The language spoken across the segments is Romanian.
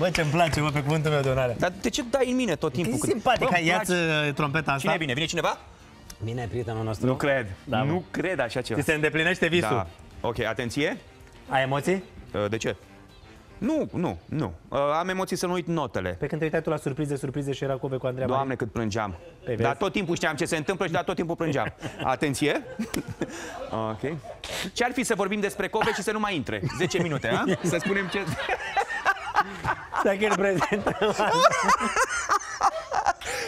Bă, ce-mi place, mă, pe cuvântul meu de onoare. Dar de ce dai în mine tot timpul? E Când- simpatic, Bă, hai, îmi ia-ți place. uh, trompeta asta. Cine vine? Vine cineva? Vine prietenul nostru. Nu cred. Da, mă. nu cred așa ceva. Ți se îndeplinește visul. Da. Ok, atenție. Ai emoții? Uh, De ce? Nu, nu, nu. Uh, Am emoții să nu uit notele. Pe când te uitai tu la surprize, surprize și era Cove cu Andreea Doamne, cât plângeam. Păi vezi? Dar tot timpul știam ce se întâmplă și dar tot timpul plângeam. Atenție. Ok. Ce ar fi să vorbim despre Cove și să nu mai intre? 10 minute, a? Să spunem ce... Dacă el prezintă.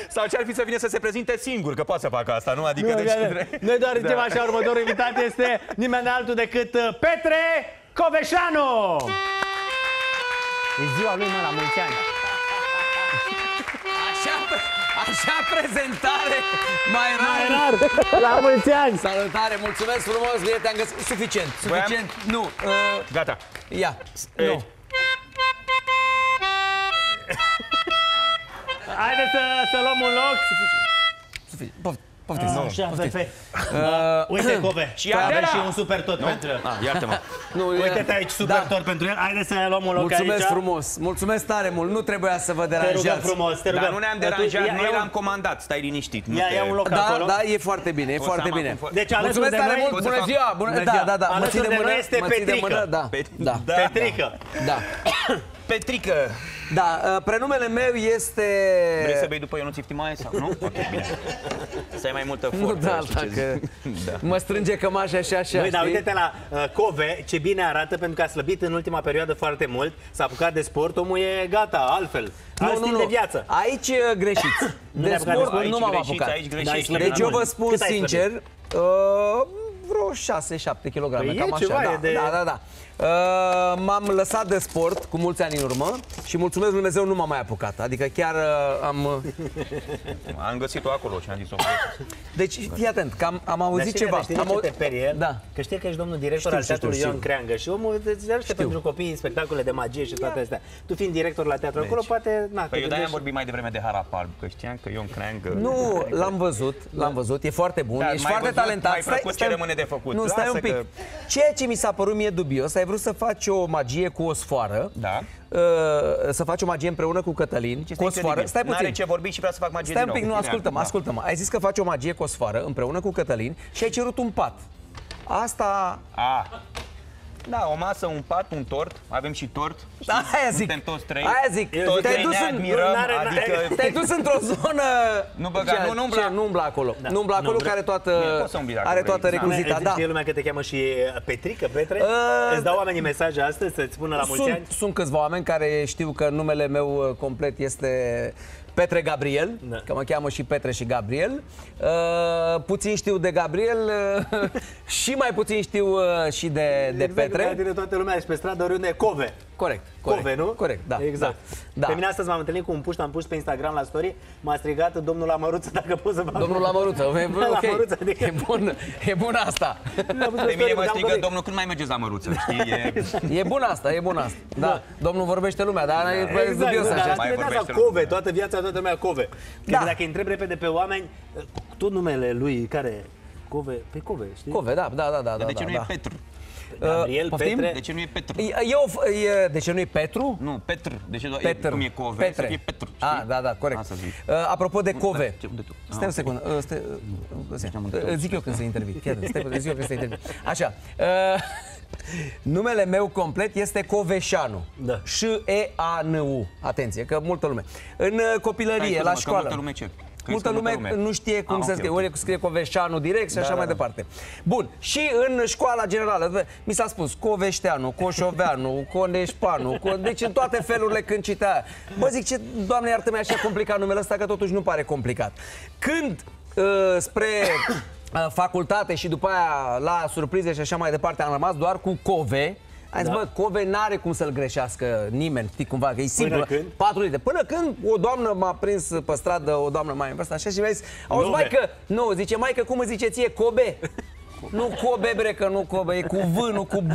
Sau ce ar fi să vină să se prezinte singur, că poate să facă asta, nu? Adică, deci... Noi doar zicem așa, următorul invitat este nimeni altul decât uh, Petre Coveșanu! E ziua lui, mă, la mulți ani. Așa, așa prezentare mai rar. Rar, la mulți ani! Salutare, mulțumesc frumos, bine te-am găsit. Suficient, Voiam- suficient. Nu, uh, Gata. ia. Ei. Nu. Haideți să, să luăm un loc. Suficient. Poft- Poftiți. Așa, perfect. Uh, Uite, Cove, Și și avem Adela. și un super tot pentru el. Ah, iartă-mă. nu, Uite-te aici, super Da. tot pentru el. Haideți să luăm un loc Mulțumesc aici. frumos, mulțumesc tare mult. Nu trebuia să vă Te rugăm deranjați. frumos, te rugăm. Dar nu ne-am Dar tu deranjat, ia- noi ia l-am un- comandat, stai liniștit. nu Ia, te- ia un loc Da, acolo. da, e foarte bine, e O foarte seama bine. cum fă- Deci alături Mulțumesc de tare noi... mult, bună să ziua! Bună, Bună da, ziua. da, da, mă Alături ții de de mână, noi este mă ții de Petrică. mână, da, Pet- da, da. Petrică. da. Petrică! Da, uh, prenumele meu este... Vrei să bei după Ionuț Iftimaie sau nu? Ok, bine. Să ai mai multă forță. Nu, da, știi ce dacă zic. Da. mă strânge cămașa și așa, Băi, dar știi? uite-te la uh, Cove, ce bine arată pentru că a slăbit în ultima perioadă foarte mult, s-a apucat de sport, omul e gata, altfel, alt stil de viață. Aici uh, greșiți. Nu De ne-a apucat de sport sport. nu Aici m-am greșiți, apucat. aici Da, greșiți. ai slăbit Deci eu mult. vă spun Cât ai slăbit? sincer, uh, vreo 6-7 kg, Păi cam e așa. ceva, da, e de- da, da, da. Uh, m-am lăsat de sport cu mulți ani în urmă și mulțumesc Lui Dumnezeu nu m-am mai apucat. Adică chiar uh, am... uh, Am găsit-o acolo și am zis-o. Deci fii atent, că am, am Dar auzit știi, ceva. Știi de am ce au- te perie el? Da. Că știi că ești domnul director Știu, al știu, teatrului știu, Ion știu. Creangă și omul îți ajută pentru copii, spectacole de magie și toate astea. Tu fiind director la teatru acolo, poate, na, te Păi eu de-aia am gândești... vorbit mai devreme de Harap Alb, că știam că Ion Creangă... Nu, l-am văzut, l-am văzut, e foarte bun, Da, ești mai foarte văzut, talentat. mai făcut ce rămâne de făcut. Nu, stai Lasă un pic. că- Ceea ce mi s-a părut mie dubios, ai vrut să faci o magie cu o sfoară, Da. uh, să faci o magie împreună cu Cătălin, Este cu o sfoară. incredibil. Stai puțin. N-are ce vorbi și vrea să fac magie Stai din un pic, nou. nu, ascultă-mă, Da. ascultă-mă. Ai zis că faci o magie cu o sfoară împreună cu Cătălin și ai cerut un pat. Asta... A. Da, o masă, un pat, un tort. Avem și tort. Da, aia zic. Suntem toți trei. Aia zic. Eu Toți zic Te-ai trei dus ne în... admirăm, n-are- n-are- adică... Te-ai dus într-o zonă... Nu băga, Ce- nu, nu umbla. ce, nu umbla acolo. Nu umbla acolo, nu, care are toată, Bine, poți să umbli dacă are vrei. toată Da. recuzita. Îți Da. zice lumea că te cheamă și uh, Petrică, Petre? Uh, Îți dau oamenii mesaje astăzi să-ți spună la mulți ani? Sunt, sunt câțiva oameni care știu că numele meu uh, complet este Petre Gabriel, Da. că mă cheamă și Petre și Gabriel. Uh, puțin știu de Gabriel uh, și mai puțin știu uh, și de, de Exact, Petre. la tine toată lumea și pe stradă oriunde e Cove. Corect, corect. Cove, nu? Corect, da. Exact. Da. Pe mine astăzi m-am întâlnit cu un puș, am pus pe Instagram la story, m-a strigat domnul Lamăruță dacă pot să fac. Domnul Lamăruță, e, Da, ok. Lamăruță, adică- e, bun, e bun asta. Mi-a pus Pe mine story, mă dam strigă, copii. domnul, când mai mergeți la măruță, știi? E... E bun asta, e bun asta. Da. Domnul vorbește lumea, dar e Exact, dubios dar așa. la Mai tine de asta vorbește Cove, toată viața, toată lumea Cove. Că Da. dacă îi întreb repede pe oameni, tot numele lui, care e? Cove, pe Cove, știi? Cove, da, da, da, da. De da, ce nu da. e Petru? Gabriel, Uh, poftim? Petre. De ce nu e Petru? E, eu, e, de ce nu e Petru? Nu, Petru. De ce doar Petru. cum e Cove? Petre. Să fie Petru, știi? Ah, da, da, corect. Asta zic. Uh, apropo de Cove. da, ce- unde tu? Stai o Ah, secundă. Uh, stai, uh, stai, Ziceam uh, unde tu. zic eu când să intervin. Fii atent, stai, zic eu când să intervin. Așa. Uh, numele meu complet este Coveșanu. Da. Și-E-A-N-U. Atenție, că multă lume. În uh, copilărie, Stai, la că școală. multă lume ce? Că Multă zici că lume, multă lume. nu știe cum Ah, se ok, scrie, ok. ori scrie Coveșanu direct și așa Da, mai da, da. departe. Bun, și în școala generală, mi s-a spus Coveșteanu, Coșoveanu, Coneșpanu, Co- deci în toate felurile când citea. Bă, zic, ce, doamne iartă-mi așa complicat numele ăsta, că totuși nu pare complicat. Când uh, spre uh, facultate și după aia la surprize și așa mai departe am rămas doar cu Cove, am zis, Da. bă, Cove n-are cum să-l greșească nimeni, știi cumva, că e simplu. când? Patru litri. Până când o doamnă m-a prins pe stradă, o doamnă mai în vârstă, așa și mi-a zis, auzi, Love. maică, nu, zice, maică, cum îți zice ție, Kobe? nu Kobe, bre, că nu Kobe, e cu V, nu cu B.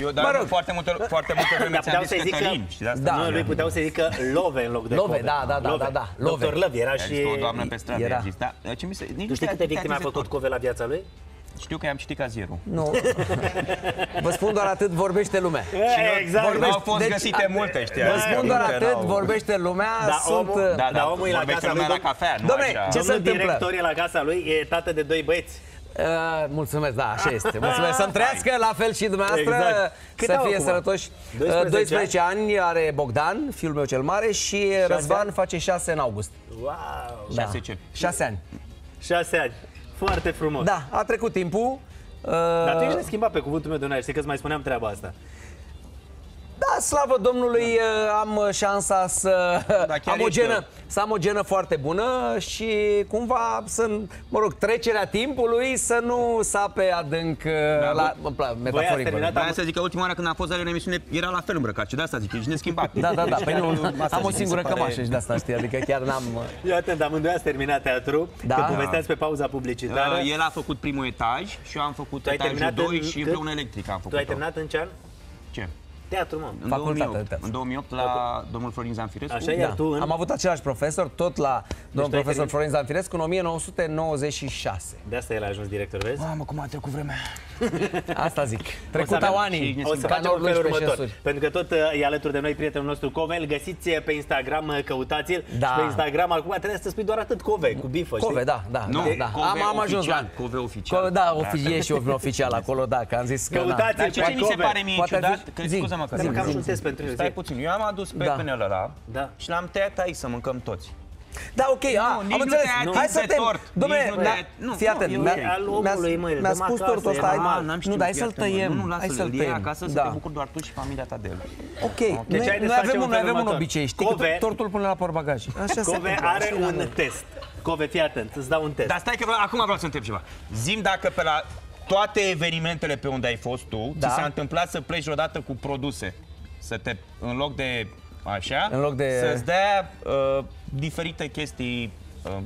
Eu, dar Mă rog. foarte multă, foarte multă vreme Dar ți-am puteau zis să-i zică- Cătălin, știi de asta? Da. Nu, lui puteau să zică Love în loc de Love, Cove. da, da, da, Love. da, da, Love. Doctor Love era A și... zis că o doamnă pe stradă, Era. a zis, da, ce mi se... nici Tu știi câte victime a zis făcut tot. Cove la viața lui? Știu că am citit cazierul. Nu. Vă spun doar atât, vorbește lumea. Exact. vorbești- Au fost deci- găsite multe, știi? Vă adică spun doar multe atât, n-au- vorbește lumea, Da, sunt... omul- uh, Da, da, Dar omul e la vorbește casa lumea lui, la cafea, nu Dom'le, așa. ce se Domnul întâmplă? director e la casa lui, e tată de doi băieți. Uh, mulțumesc, da, așa este. Mulțumesc. Să-mi trăiască la fel și dumneavoastră, Exact. Cât să au fie acum? sănătoși. 12 Uh, 12 ani are Bogdan, fiul meu cel mare, și Răzvan ani? face 6 în august. Wow! Șase ce? 6 ani. Șase ani. Foarte frumos. Da, a trecut timpul. Uh, Dar tu ești neschimbat pe cuvântul meu de onoare, știi că îți mai spuneam treaba asta. Da, slavă Domnului, uh, am uh, șansa să Da, chiar am o ești, genă, uh, să am o genă foarte bună și cumva să, mă rog, trecerea timpului să nu sape adânc uh, la, în pla- metaforic. terminat vorbind. Da, să zic că ultima oară când a fost la el în emisiune era la fel îmbrăcat și de asta zic, ești neschimbat. Da, da, da, păi nu, Asta am o zic, singură mi se pare- cămașă și de asta știi, adică chiar n-am... uh, Ia atent, amândoi ați terminat teatru, Da. că povesteați pe pauza publicitară. Uh, El a făcut primul etaj și eu am făcut Tu ai etajul terminat 2 în și cât? împreună electric am Tu făcut ai terminat în ce an? Ce? Teatru, mă. În Facultate de 2008, teatru. în 2008 la domnul Florin Zanfirescu. Așa, iar Da. tu în... Am avut același profesor, tot la domnul tu ai profesor terminat- Florin Zanfirescu în 1996. De asta el a ajuns director, vezi? Mamă, cum a trecut vremea. Asta zic. O să Trecutau avem- anii, O să ca facem în nori felul lungi pe următor. șesuri. Pentru că tot uh, e alături de noi prietenul nostru Cove, îl găsiți uh, pe Instagram, uh, căutați-l. Da. Și pe Instagram acum trebuie să spui doar atât Cove, cu bifă, Cove, știi? da, da, Nu, da, da. Cove Am, am ajuns la... oficial, Cove oficial. Co- da, ofi- e și un oficial acolo, da, că am zis că... Căutați-l da. Dar ce, ce mi se Cove. pare mie Poate ar fi- ciudat, că, zi, scuze-mă că zi, Dar măcar zi, și un test pentru el. Stai zi. puțin, eu am adus pe Da. penelul ăla Da. și l-am tăiat aici să mâncăm toți. Da, ok, a, nici am nu înțeles. te-ai Hai atins să de te... tort. Dom'le, Nici nu mi-a- te-ai- nu, fii nu, atent, eu- mi-a- e al mi-a- omului, măi, îl mi-a dăm spus acasă, tortul ăsta, e hai, normal. mă, n-am nu, știut, dar hai să-l iartă-mă. tăiem, Nu, nu, hai lasă-l, să-l îl iei tăiem. acasă să Da. te bucuri doar tu și familia ta de el. Ok, Deci noi, haideți noi să avem, facem un, în noi avem felul un următor. obicei, știi, Cove- că tortul pune la porbagaj. Așa se Cove întâmplă. are un test. Cove, fii atent, îți dau un test. Dar stai că vreau, acum vreau să întreb ceva. Zim dacă pe la toate evenimentele pe unde ai fost tu, Da. ți s-a întâmplat să pleci odată cu produse. Să te, în loc de așa, În loc de- să-ți dea uh, diferite chestii. Uh,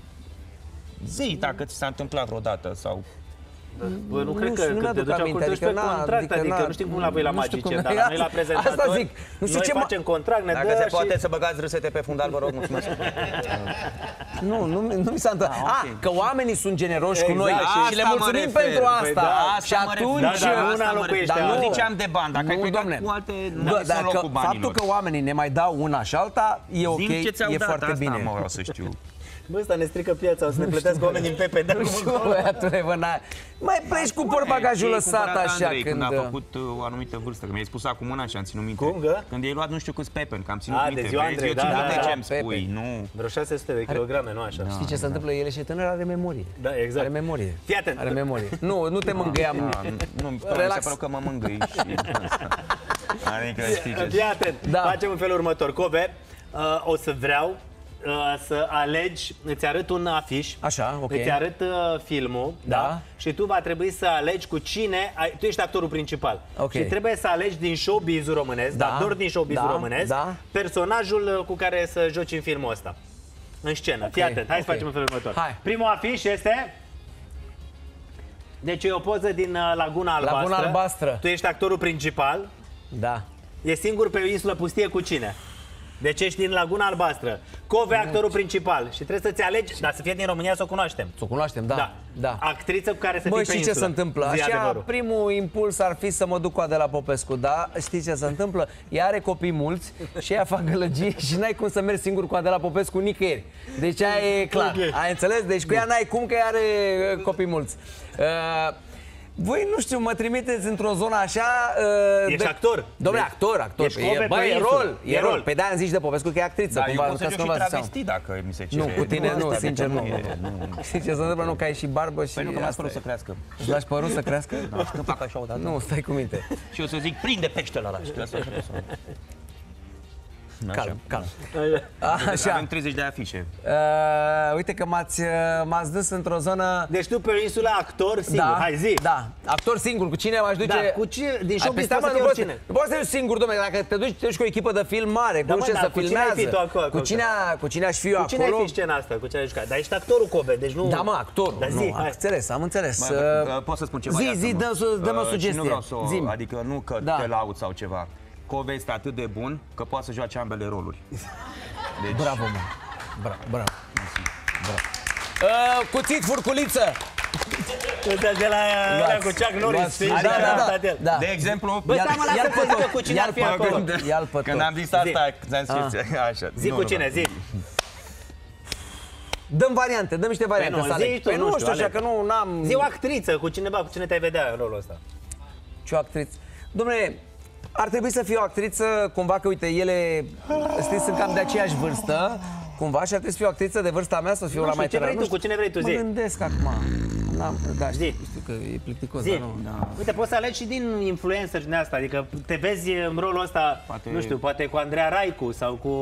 zi dacă ți s-a întâmplat vreodată sau... Bă, nu cred Nu că, știu, nu că te mi-aduc duci aminte, acolo, adică pe n-a- contract, adică adică n-a- nu știm cum la voi la nu știu magice, cum- dar la noi la Asta prezentatori, zic. Nu știu noi ce ma- facem contract, ne Dacă dă se și... poate să băgați râsete pe fundal, vă rog, mulțumesc. Nu, nu, nu mi s-a întâmplat. Ah, Ah, ok. că oamenii sunt generoși cu Exact, noi și și le asta mă mulțumim refer. pentru Păi asta. da, asta și mă refer. atunci... Da, dar Asta una mă locuiește refer. alta. Nu ziceam de bani, dacă ai Nu, plecat domne. cu alte... Nu Da, mai sunt dacă locul banilor. faptul că oamenii ne mai dau una și alta, e ok, Zim ce ți-au e dat, foarte asta bine. mă vreau să știu. Bă, ăsta ne strică piața, o să ne plătească oamenii în pepe de Nu acum știu, încolo. băiatule, bă, n-ai- Mai pleci cu porbagajul Ce-ai lăsat cumpărat, așa Andrei, când... când a făcut uh, o anumită vârstă, că mi-ai spus acum una și am ținut minte. Cum, gă? Când ai luat nu știu câți pepen, că am ținut A, de minte. ziua Vezi? Andrei, Eu da, țin da, minte da, ce îmi pepe. spui, nu... Vreo 600 de kilograme, nu așa. Știi ce se întâmplă? El și tânăr are memorie. Da, exact. Are memorie. Fii atent. Are memorie. Nu, nu te mângâiam. Da, nu, nu, mi Relax. se pare că mă mângâi și asta. Adică știi ce... Fii atent, Da. facem în felul următor. Cove, uh, o să vreau uh, să alegi, îți arăt un afiș, Așa, ok. îți arăt uh, filmul, da. Da. Și tu va trebui să alegi cu cine, ai, tu ești actorul principal. Ok. Și trebuie să alegi din showbiz-ul românesc, Da. dar doar din showbiz-ul Da, românesc, da. personajul uh, cu care să joci în filmul ăsta. În scenă. Fii Ok, atent, hai să ok. facem în felul următor. Hai. Primul afiș este... Deci e o poză din uh, Laguna Albastră. Laguna Albastră. Tu ești actorul principal. Da. E singur pe o insulă pustie cu cine? Deci ești din Laguna Albastră. Cove, actorul principal. Și trebuie să-ți alegi, dar să fie din România să o cunoaștem. Să o cunoaștem, da. da. Actriță cu care să Băi, fii pe știi ce insulă. se întâmplă? Zi Așa, adevărul. primul impuls ar fi să mă duc cu Adela Popescu, da? Știi ce se întâmplă? Ea are copii mulți și ea fac gălăgie și n-ai cum să mergi singur cu Adela Popescu nicăieri. Deci aia e clar. Ok. Ai înțeles? Deci cu ea n-ai cum că ea are uh, copii mulți. Uh, voi, nu știu, mă trimiteți într-o zonă așa... Uh, Ești actor. Domnule, Deci, actor, actor. ești Cove E, pe bă, e insulă. rol, e E rol. rol. Pe de-aia îmi zici de Popescu că e actriță. Dar eu cumva, pot să ca joc nu și vă dați seama. travesti dacă mi se cere. Nu, cu tine nu, asta, sincer adică nu. e- nu. Știi ce se întâmplă? Nu, că ai și barbă și Păi nu, că m-a asta spus e. să crească. Îți lași părul să crească? Da, și când fac așa odată. Nu, stai cu minte. Și eu să zic, prinde peștele ăla. Știi, asta așa. așa. Calm, calm. Așa. Așa. Avem 30 de afișe. Uh, uite că m-ați, uh, m-ați dus într-o zonă... Deci tu pe o insulă actor singur. Da, Hai zi. da, actor singur, cu cine m-aș duce? Da, cu cine? Din Ai, showbiz păi stai, poate mă, fi nu poți, oricine. nu poți să te duci singur, domnule, dacă te duci, te duci cu o echipă de film mare, Da, cu mă, nu știu, da, să cu cine ai filmează. fi tu acolo, cu, acolo? cine, cu cine aș fi eu Cu cine ai acolo? fi scena asta? Cu cine ai jucat? Dar ești actorul Cove, deci nu... Da, mă, actorul. Da, zi, nu, am hai. înțeles, am înțeles. Bă, Uh, bă, Pot să spun ceva? zi, iartă-mă. zi, dă-mi o- dă-mi o Uh, și sugestie. Nu vreau să o, Zi-mi. adică nu că Da. te laud sau ceva. Cove este atât de bun că poate să joace ambele roluri. Deci, Bravo, mă. Bravo, bravo. bravo. Uh, cuțit, furculiță. Ăsta de la, la cu Chuck Norris. Luați. știi? Da, Și da, a da, stat el. da. De exemplu, Bă, stai mă, lasă Ia-l că pe zică tot, cu cine ia-l ar fi pe acolo. tot, ia-l pe când tot. am zis asta, Zi. ți-am scris, așa. Zi nu, cu nu, cine, nu. zi. Dăm variante, dăm niște variante Păi nu, să aleg. zi tu, Păi nu nu știu, știu, așa aleg. că nu am Zi o actriță cu cineva, cu cine te-ai vedea în rolul ăsta. ce o actriță. Dom'le, ar trebui să fie o actriță, cumva că, uite, ele, știi, sunt cam de aceeași vârstă, cumva, și ar trebui să fie o actriță de vârsta mea, să fie Nu una știu, mai ce vrei tânără. tu, cu cine vrei tu, Mă zi. gândesc acum. N-am, da, știu, Zi. știu că e plicticos, Zi. dar nu, da. Uite, poți să alegi și din influencer din asta, adică te vezi în rolul ăsta, Poate- nu știu, poate cu Andreea Raicu sau cu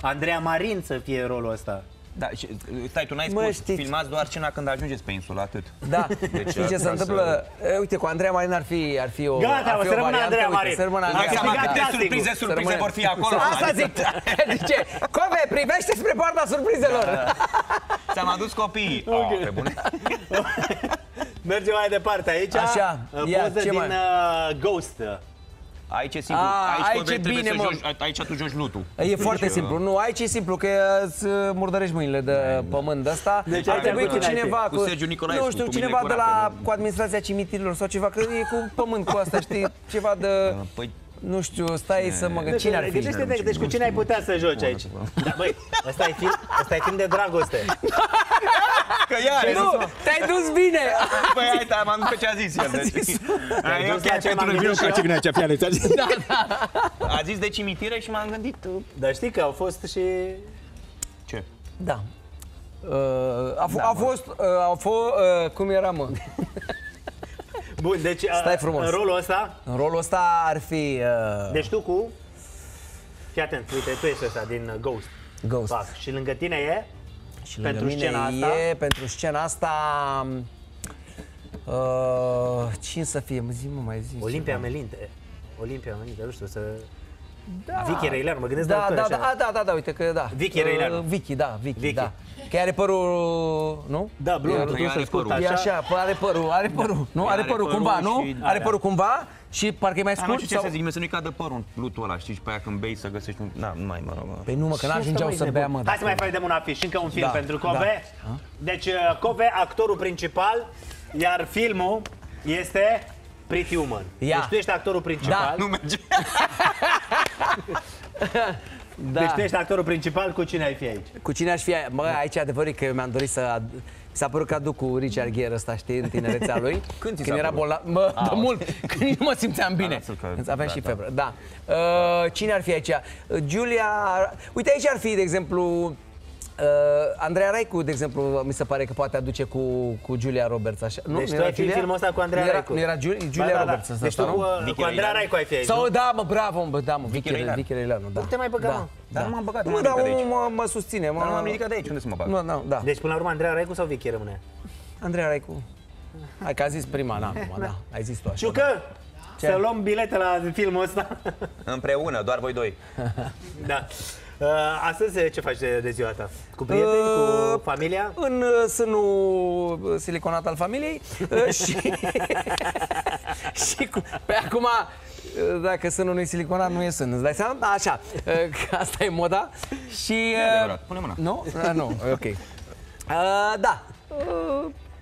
Andreea Marin să fie rolul ăsta. Da, și, stai, tu n-ai Mă, spus, știți- filmați doar scena când ajungeți pe insulă, atât. Da, Deci, știți ce se ca întâmplă? E, Uite, cu Andreea Marin ar fi, ar fi o Gata, ar mă, fi să o rămână variantă, Andreea uite, Marin. Să rămână Hai Hai Andreea că seama câștigat câte castingul. surprize, Să surprize rămână- vor fi acolo. Asta zic, zice, Cove, privește spre poarta surprizelor. Ți-am adus copiii. Oh, pe bune. Mergem mai departe aici. Așa, uh, ia, poză ce din mai? uh, Ghost. Aici e simplu. A, aici, aici Cove, e trebuie bine, să mă. joci, aici tu joci lutul. E foarte Deci, simplu. Nu, aici e simplu, că îți murdărești mâinile de pământ de asta. Deci ar aici trebui cu cu cine ai fi? cineva, Cu Sergiu Nicolaescu, nu știu, cu cineva mâinile de la, curate, nu? cu administrația cimitirilor sau ceva, că e cu pământ cu asta, știi, ceva de, Păi, nu știu, stai să mă gândesc, Deci, cine ar fi? Gândește-te, deci cu cine ai putea să joci aici? Da, băi, ăsta e film, ăsta e film de dragoste. că ia, Nu, te-ai dus bine! Păi hai, da, m-am dus pe ce a zis el. Deci. Ai, dus ok, la ce pentru m-am review, gândit și ca eu? ce gândeai ce fiale, ți-a zis. Da, da. A zis de cimitire și m-am gândit... uh, Dar știi că au fost și... Ce? Da. Uh, a, f- a fost, uh, a fost, uh, cum era, mă? Bun, deci Stai uh, frumos. în rolul ăsta, În rolul ăsta ar fi uh, deci tu cu... Fii atent, uite, tu ești ăsta din uh, Ghost. Ghost. Fac. Și lângă tine e? Și lângă pentru mine scena asta? e, pentru scena asta... Uh, cine să fie? Mă zi, mă mai zi. Olimpia ceva. Melinte. Olimpia Melinte, nu știu, să... Da. Vicky Reileanu, mă gândesc Da, la da, actori da, așa. da, da, da, uite că da. Vicky Reileanu. Uh, Vicky, da, Vicky, Vicky. da. Că are părul, nu? Da, blond, Ea tu are să scurt părul. E așa. așa, păi are părul, are părul. Nu, Ea are are părul părul cumva, nu? și- Are da, părul cumva și parcă e mai Dar nu scurt știu ce sau... să zic, mie să nu-i cadă părul în lutul ăla, știi, și pe aia când bei să găsești un... Da, nu mai, mă rog. mă. Păi nu, mă, că n-ajungeau Ce să ăsta, bea, nebun? mă. Hai să mai facem un afiș, încă un film Da, pentru da. Cove. Deci uh, Cove, actorul principal, iar filmul este Pretty Woman. Ia. Deci tu ești actorul principal. Nu merge. Da. Deci tu ești actorul principal, cu cine ai fi aici? Cu cine aș fi? Bă, aici adevărul e că eu mi-am dorit să... ad- Mi s-a părut că aduc cu Richard Gere ăsta, știi, în tinerețea lui. Când ți s-a Când era părut? bolnav. Mă, de mult. Când nu mă simțeam bine. lasă că- Când aveam da, și da. febră. Da. Uh, cine ar fi aici? Uh, Giulia... Uite, aici ar fi, de exemplu... Uh, Andreea Raicu, de exemplu, mi se pare că poate aduce cu, cu Giulia Roberts, așa. Nu, Deci nu tu era ai fi în Giulia? filmul ăsta cu Andreea nu era, Raicu. Nu era Giulia, Ba, Giulia da, da. Roberts ăsta, Deci tu nu? uh, cu Vicky Andreea Reileanu. Raicu ai fi aici, Sau nu? da, mă, bravo, mă, da, mă, Vicky Reileanu. Vicky Reileanu, da. Nu te mai băga, da, mă. Dar nu m-am băgat, nu Nu, m-am dar ridicat de aici. mă, mă susține, mă. Dar nu m-am ridicat de aici, unde să mă bag? Nu, nu, da. Deci până la urmă Andreea Raicu sau Vicky rămâne? Andreea Raicu. Hai că a zis prima, na, acum, da. Ai zis tu așa. Ciucă, Ce? să luăm bilete la filmul ăsta. Împreună, doar voi doi. da. Uh, astăzi ce faci de, de ziua ta? Cu prieteni, Uh, cu familia? În uh, sânul uh, siliconat al familiei uh, și, și cu, pe acum uh, dacă sânul nu e siliconat, nu e sân, îți dai seama? Da, Așa, uh, că asta e moda. Și... uh, adevărat. Pune mâna. Nu? Uh, nu, ok. Uh, da.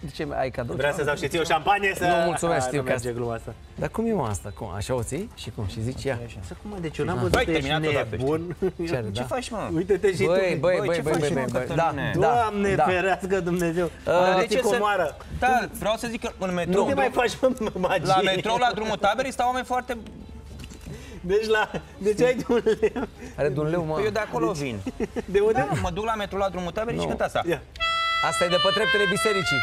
Uh, de ce ai cadou? Vreau să dau și ție o șampanie să... Nu, mulțumesc, Ah, știu nu că merge asta- gluma asta. Dar cum e mă asta? Cum? Așa o ții? Și cum? Și zici ea? Să cum, mă, deci eu n-am văzut Băi, că ești terminat odată, nebun. Ce are, Ce da? faci, mă? Uite-te și Băi, tu. băi, Băi, băi, ce băi, faci, băi, mă, băi, băi, da, Cătăline? da, Doamne, da. ferească Dumnezeu. Uh, de ce să- comoară? Da, vreau să zic că în Nu metrou, te mai faci mă, magie. la metrou, la drumul taberei, stau oameni foarte... Deci la... Deci ai de un leu. Are de un leu, mă. Păi eu de acolo vin. De unde? Da, mă duc la metrou, la drumul taberei și cânt asta. Ia. Asta e de pe treptele bisericii.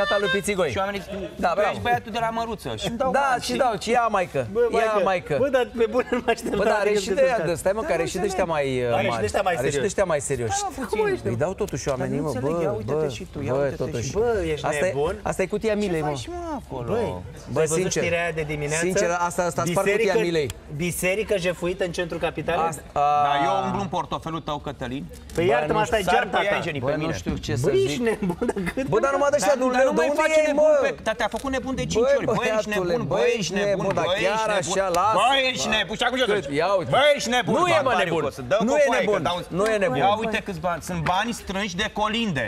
Ceata lui Pițigoi. Și oamenii zic, Da, tu bravo. ești băiatul de la Măruță. Și îmi dau Da, bani, și știi? dau, și ia maică. Bă, Ia maică. Bă, dar pe bune nu mă aștept Bă, la dar are el și de de ăsta. de stai mă, că are și de ăștia mai uh, Are și mari. de ăștia mai Are și de serioși. ăștia mai serioși. Da, mă, puțin. Îi dau totuși oamenii, nu mă, înțeleg, bă, ia uite-te bă, și tu, ia bă, uite-te totuși. și- Bă, ești Asta e, nebun? asta e cutia milei, mă. Faci, mă, acolo. Băi, Bă, ai văzut sincer. știrea aia de dimineață? Sincer, asta- asta spart cutia milei. Biserică jefuită în centrul capitalei? Asta, Da, a, eu umblu în portofelul tău, Cătălin. Păi Bă, iartă-mă, nu asta e Sar geanta pe ea ta. ingenii Bă, pe nu mine. știu ce să Bă, ești zic. nebun, dar cât? Bă, dar numai de ăștia de un Dar leu, nu de mai unde face ei, nebun mă? pe... Dar te-a făcut nebun de 5 Băi, ori. Bă, ești băiatule, nebun, bă, bă, ești ești nebun, nebun, dar bă, chiar ești nebun. așa, lasă. Bă, ești nebun. Și acum ce Cât? zici? Ia uite. Bă, ești nebun. Nu e, mă, barbariu, nebun. o să dăm Nu cu e foaie, nebun. că dau- Nu e nebun. Ia uite câți bani. Sunt bani strânși de colinde.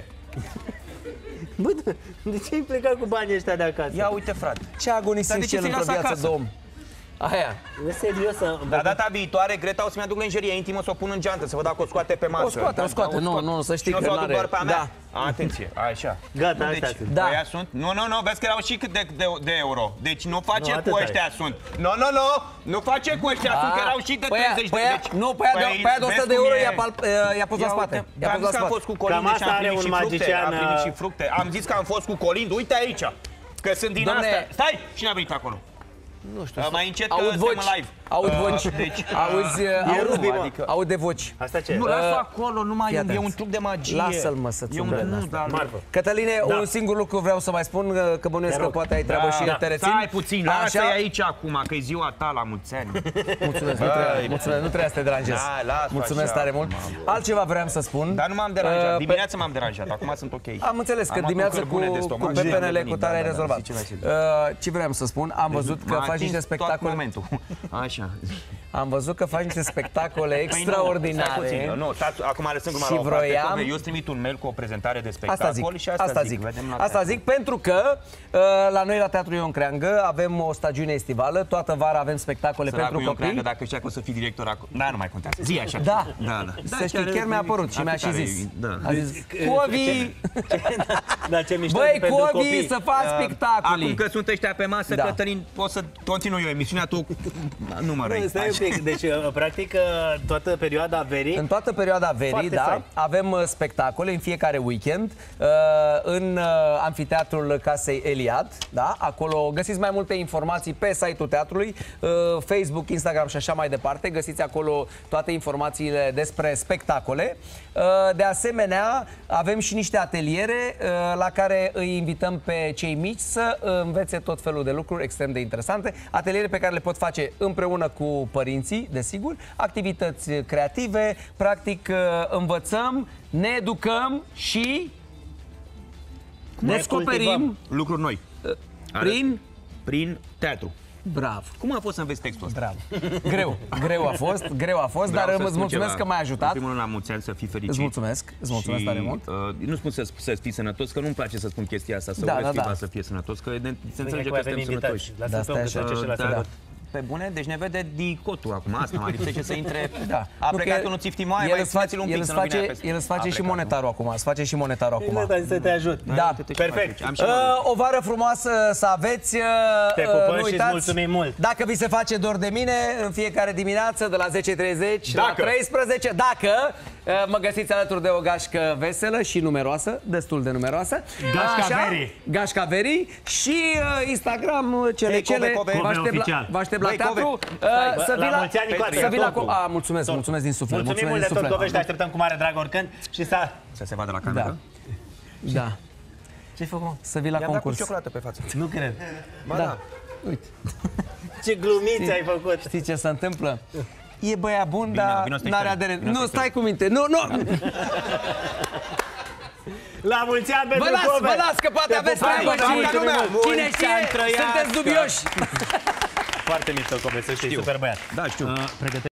Bă, de- de ce ai plecat cu banii ăștia de acasă? Ia uite, frate. Ce Dar de agonisit ce și el ți-ai într-o lăsat viață acasă? De om. Aia. E serios să... Dar data viitoare, Greta o să-mi aduc lenjerie intimă să o pun în geantă, să văd dacă o scoate pe masă. O scoate, o scoate. Da, Nu, scot. nu, să știi Și nu că o să o aduc n-are- doar pe a mea. Da. Atenție, așa. Gata, Nu, astea deci, sunt. Da. Ăia sunt? Nu, nu, nu, vezi că erau și cât de, de, de euro. Deci nu face Nu, cu atât ăștia ai. sunt. Nu, nu, nu, nu face cu ăștia sunt, că erau și de Păi aia- 30 păi de aia- deci. Nu, pe aia de, pe aia de 100 vezi de cum euro e? i-a, pal, i-a pus la Ia spate. uite, I-a am pus la zis că am spate. fost cu Colind Cam și am asta are primit un și fructe. magician, Am primit uh, și fructe. Am zis că am fost cu Colind, uite aici. Că sunt din Domne- astea. Stai, cine a venit acolo? Nu știu. Uh, mai încet că Aud suntem voci. live. Aud Uh, voci. deci, Auzi, aud, Rubi, mă. adică- aud de voci. Asta ce? Nu, Uh, lasă acolo, nu mai fii e, un- e atent. un truc de magie. Lasă-l, mă, să-ți E un- umble nu, de dar- Marfă. Cătăline, Da. un singur lucru vreau să mai spun, că- că bănuiesc Te că rog. poate ai treabă și Da, te rețin. Stai puțin, lasă-i Așa? aici acum, că e ziua ta la mulți ani. Mulțumesc, nu trebuie, mulțumesc, nu trebuie să te deranjez. Da, lasă Mulțumesc așa. tare mult. Altceva vreau să spun. Dar nu m-am deranjat, Uh, pe- dimineața m-am deranjat, acum sunt ok. Am înțeles că Am luat dimineața un cu, cărbune de cu stomac și pepenele am cu venit, tare ai da, da, rezolvat. zice, zice. Uh, Ce vreau să spun? Am văzut că M-a faci niște atins tot spectacole. momentul. Așa. Am văzut că faci niște spectacole Păi nu, stai extraordinare. puțin, Nu, stați, acum lăsând gluma Și la o parte, vroiam- Tocmei, Eu îți trimit un mail cu o prezentare de Asta spectacol zic, și asta, asta zic. Vedem la Asta teatru. zic pentru că uh, la noi la Teatrul Ion Creangă avem o stagiune estivală, toată vara avem spectacole Săracul pentru Ion Creangă, copii. dacă știa că o să fii director acolo. Da, nu mai contează. Zi așa. Da. da, da. Să știi, chiar mi-a apărut și mi-a și zis. Da. A zis, Covi, Dar ce mișto băi, pentru Covi, copii. să faci spectacole. Acum că sunt ăștia pe masă, Da. Cătălin, poți să continui eu emisiunea tu. Nu mă răi. Nu, Stai un pic, deci uh, practic uh, toată perioada verii În toată perioada verii, Foarte da, fain. avem uh, spectacole în fiecare weekend uh, în uh, amfiteatrul Casei Eliad, da? Acolo găsiți mai multe informații pe site-ul teatrului, uh, Facebook, Instagram și așa mai departe. Găsiți acolo toate informațiile despre spectacole. Uh, De asemenea, avem și niște ateliere uh, la care îi invităm pe cei mici să învețe tot felul de lucruri extrem de interesante. Ateliere pe care le pot face împreună cu părinții, desigur, activități creative, practic uh, învățăm, ne educăm și Ne descoperim cultivăm. Lucruri noi. prin... Prin teatru. Bravo! Cum a fost să înveți textul ăsta? Bravo! Greu, greu a fost, greu a fost, Vreau dar să îți spun mulțumesc ceva. că m-ai În ajutat. primul rând, la mulți ani să fii fericit. Îți mulțumesc, îți mulțumesc și, tare mult. Uh, nu spun să, să fii sănătos, că nu-mi place să spun chestia asta, să Da, urez da, cuiva da. să fie sănătos, că ne, se înțelege că că avem suntem invitați. sănătoși. Lasă Da, pe stai om așa. să și la Uh, salut. Pe bune? Deci ne vede dicotul acum, asta mă lipsește să intre. Da. A Nu, plecat că unul țiftimoaie, el mai îți face, țineți-l un el pic îți să nu vină face, peste. el îți A face și plecat, monetarul acum, îți face și monetarul acum. Exact, să te ajut. Da. Uite ce Perfect. faci. Am și Uh, mă- o vară frumoasă să aveți. uh, Te uh, pupăm nu și îți uitați, mulțumim mult. Dacă vi se face dor de mine, în fiecare dimineață, de la 10.30 la Dacă. 13, dacă uh, mă găsiți alături de o gașcă veselă și numeroasă, destul de numeroasă. Gașca Așa, Veri. Gașca Veri și uh, Instagram, uh, cele Ei, Cove, cele. Cove. Vă Cove aștept la, oficial. vă aștept la Băi, teatru. Cove. Uh, Bă, să la vii la, mulți ani, Nicoace, să vii la, totul. a, mulțumesc, mulțumesc din suflet. Mulțumim mult mulțumesc de din tot, suflet. Dovești, te așteptăm cu mare drag oricând și să... Să se vadă la cameră. Da. Da. Ce-ai făcut? mă? Să vii la I-am dat cu concurs. ciocolată pe față. Nu cred. Ba Da. da. Uite. Ce glumițe ai făcut. Știi ce se întâmplă? E băiat bun, Bine, dar vino să te n-are ștergi. adere. Vino să Nu, te stai cu minte. Nu, nu! La mulți ani pentru Vă las, Cove. vă las, că poate Te aveți pupăm, treabă toată și lumea. cine Mulți ani știe, trăiască. sunteți dubioși. Foarte mișto, Cove, să știi, super băiat. Da, știu. Uh, pregătește